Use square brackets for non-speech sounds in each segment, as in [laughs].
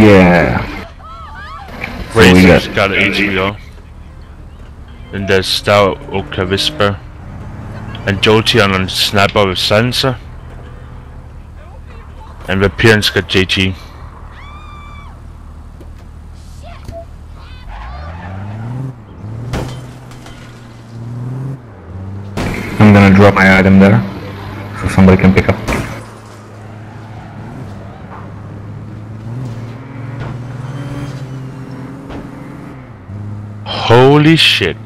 Yeah. So Razor's got- got HBO. Then there's Stout OCA Whisper. And Jolteon on Sniper with Sensor. And Vapiren's got JG. I'm gonna drop my item there, so somebody can pick up. Holy shit.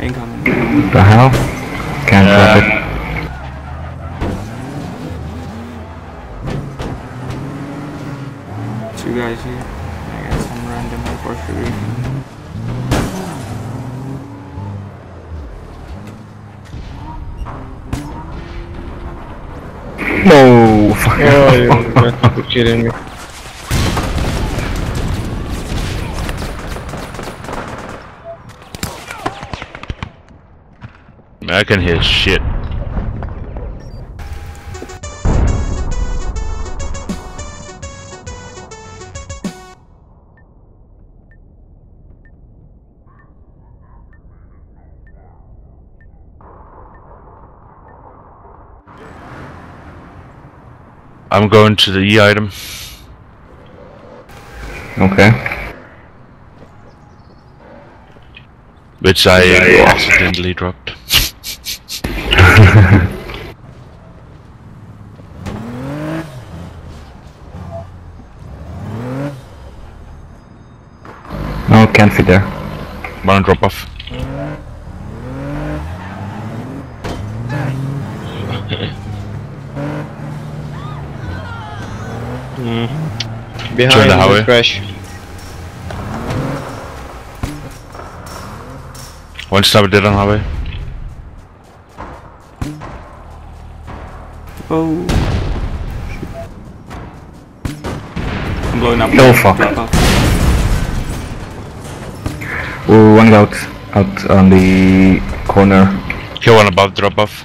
Incoming. The hell? Oh, you got to be kidding me. I can hear shit. I'm going to the E item. Okay. Which I accidentally dropped. [laughs] No, can't fit there. One drop off. Behind Join the the highway. crash. One sniper dead on highway. Oh. I'm blowing up. Oh, fuck. Drop off. Ooh, one out, out on the corner. Kill one above drop off.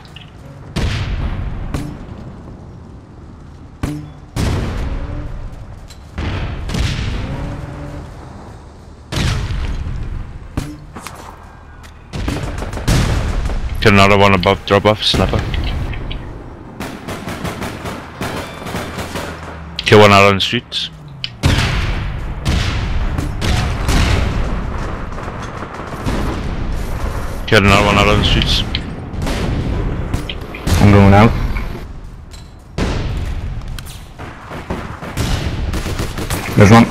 Kill another one above drop off, sniper. Kill one out on the streets. Kill another one out on the streets. I'm going out. There's one.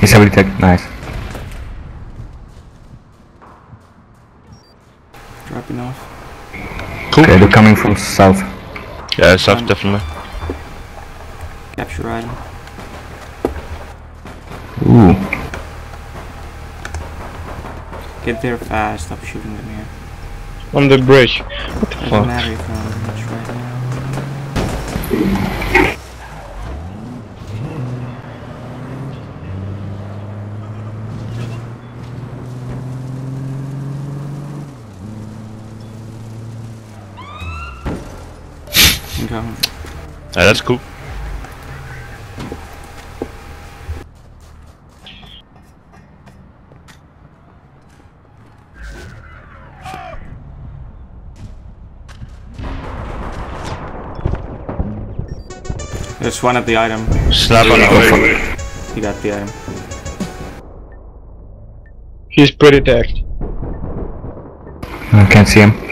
He's heavily tech, nice. Cool. Okay, they're coming from south. Yeah, south definitely. Capture item. Ooh, Get there fast. Stop shooting them here. On the bridge. What the Doesn't fuck? matter if I'm right now. Incoming. Yeah, that's cool. There's one at the item. Snap on the way. He got the item. He's pretty tagged. I can't see him.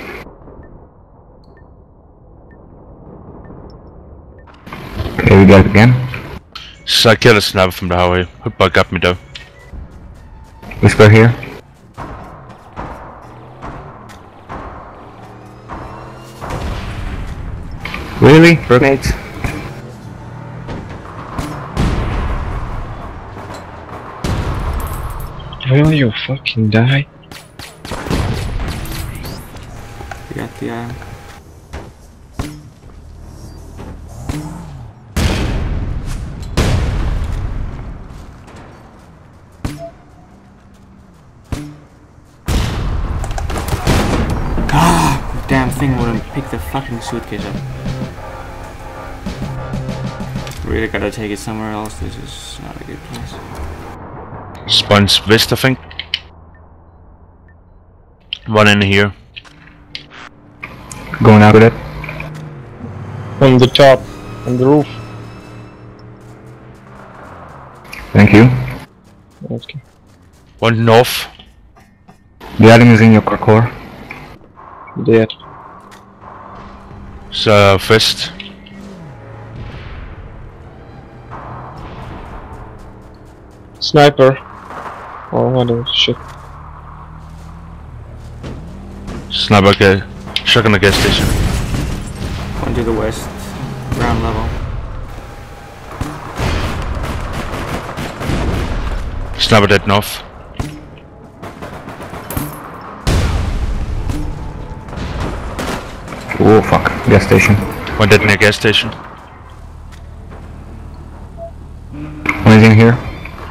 Okay, we go again. So I killed a sniper from the highway. Who bug up me though? Whisper here. Really? Mates? Will you fucking die? He got the item. Pick the fucking suitcase up. Really gotta take it somewhere else. This is not a good place. Spawns west, I think. One in here. Going out with it. On the top, on the roof. Thank you. Okay. One north. The item is in your core. Dead. Southwest. Sniper. Oh, whatever. Shit. Sniper ga- shot in the gas station. One to the west, ground level. Sniper dead north. Oh fuck. Gas station. One dead near gas station. Anything here.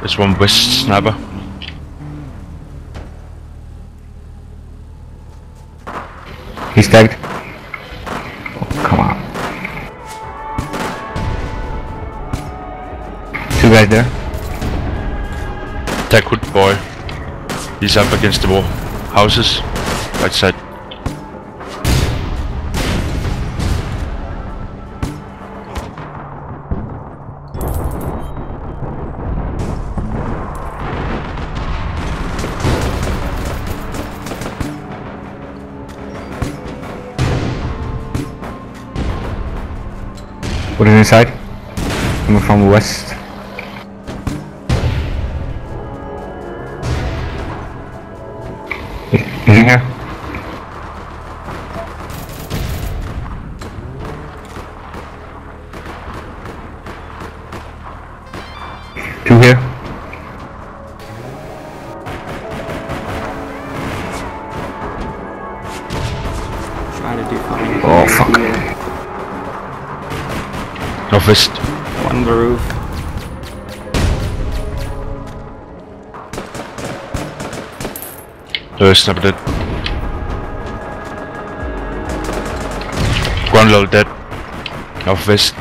There's one west sniper. He's tagged. Oh, come on. Two guys there. Attack hood boy. He's up against the wall. Houses. Right side. What is inside? Coming from the west. Northwest. One on the roof. There's sniper dead. Ground level dead. Northwest.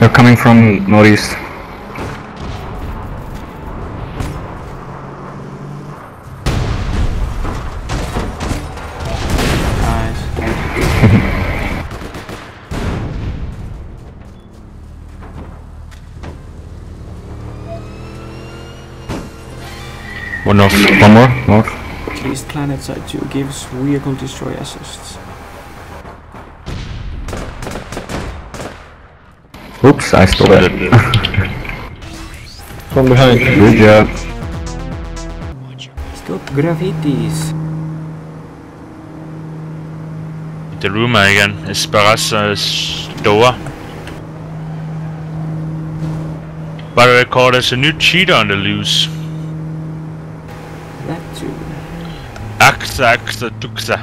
They're coming from northeast. One north. One more, north. Please PlanetSide 2 gives vehicle destroy assists. Oops, I stole that. [laughs] From behind. Good job. Stop graffitis. The rumor again. Esperanza uh, store. But I recall there's a new cheater on the loose. That too. Axa Axa Tuxa.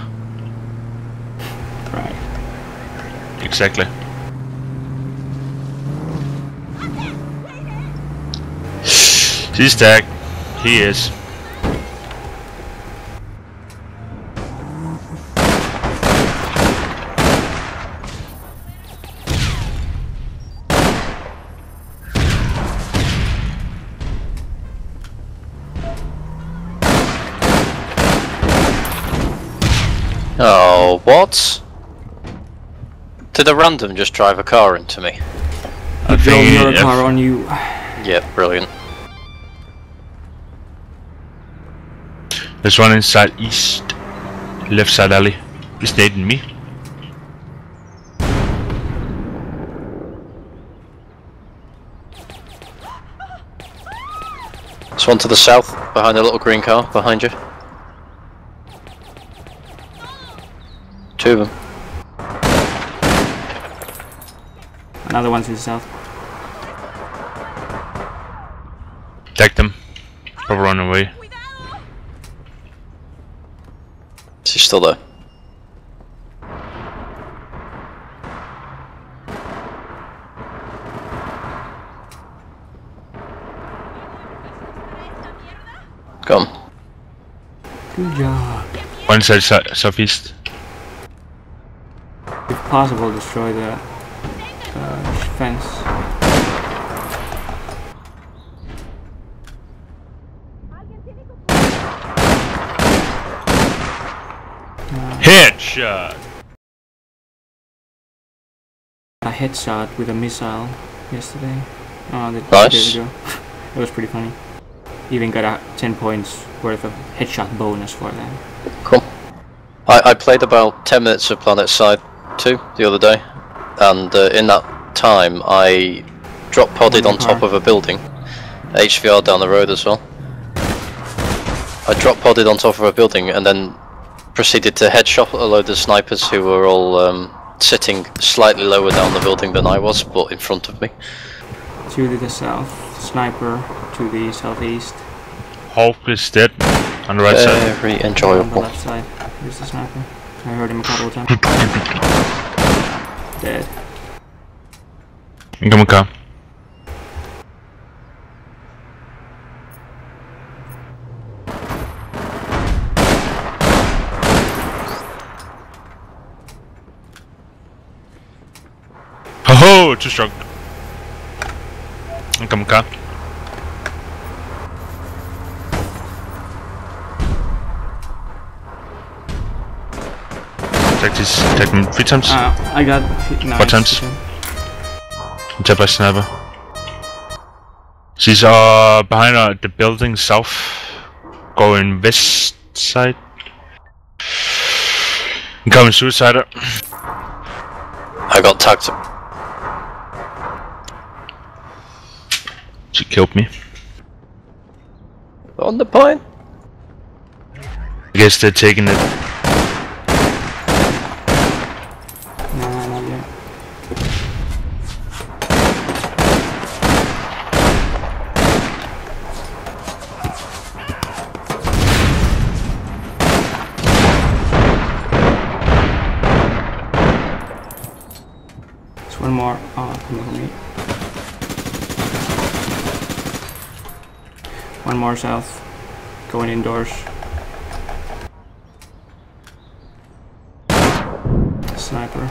Right. Exactly. He's tagged. He is. Oh, what? Did a random just drive a car into me? I Drove another car on you. Yep, brilliant. There's one inside east, left side alley. He's nading me. There's one to the south, behind the little green car, behind you. Two of them. Another one to the south. Take them. Or run away. She's still there. Come. Good job. One side southeast. If possible, destroy the uh, fence. Headshot! A headshot with a missile yesterday. Oh, the Nice. ago. [laughs] it was pretty funny. Even got a 10 points worth of headshot bonus for that. Cool. I, I played about 10 minutes of PlanetSide 2 the other day, and uh, in that time I drop podded on top of a building. HVR down the road as well. I drop podded on top of a building and then proceeded to headshot a load of snipers who were all um, sitting slightly lower down the building than I was, but in front of me. To the south, sniper to the southeast. Hulk is dead on the right side. Very On the left side, there's the sniper. I heard him a couple of times. Dead. Incoming car. Ho ho! Too strong. Incoming car. Take this, take him three times. Uh, I got nice. What times? okay. Tap by sniper. She's uh behind uh, the building south, going west side. Incoming suicider. I got tagged. She killed me. On the point. I guess they're taking it. Nah, not yet. There's one more. Oh, me. One more south. Going indoors. Sniper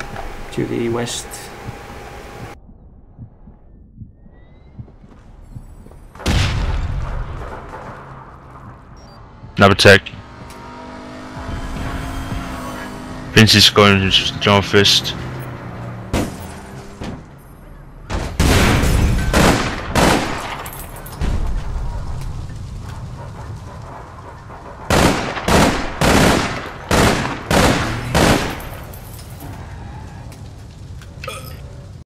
to the west. Another attack. Vince is going to jump first.